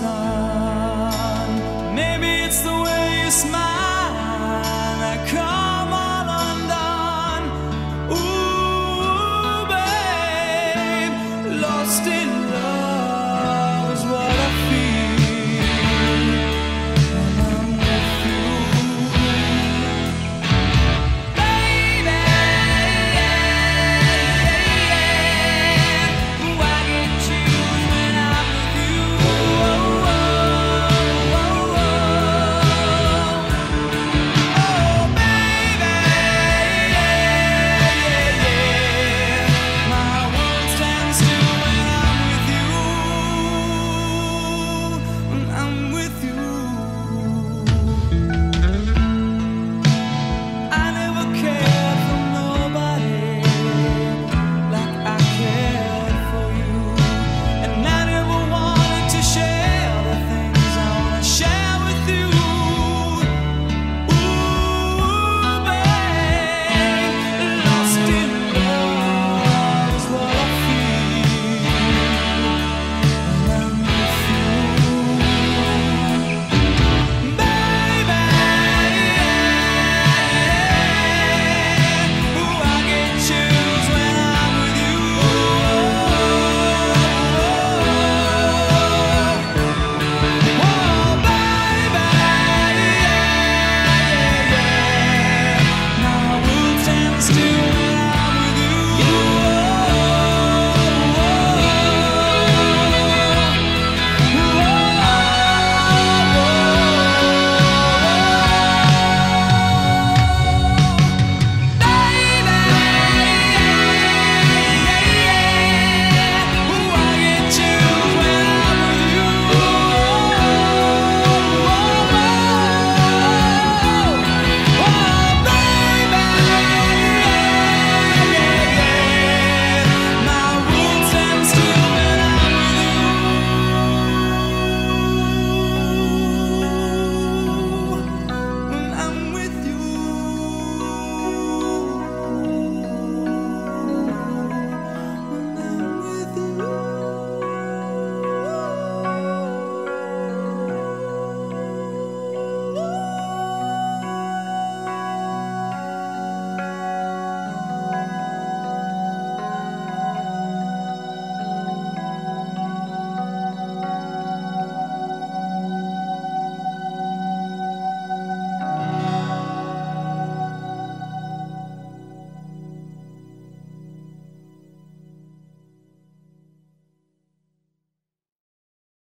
sun. Maybe it's the way you smile. I come all undone. Ooh, babe, lost in love.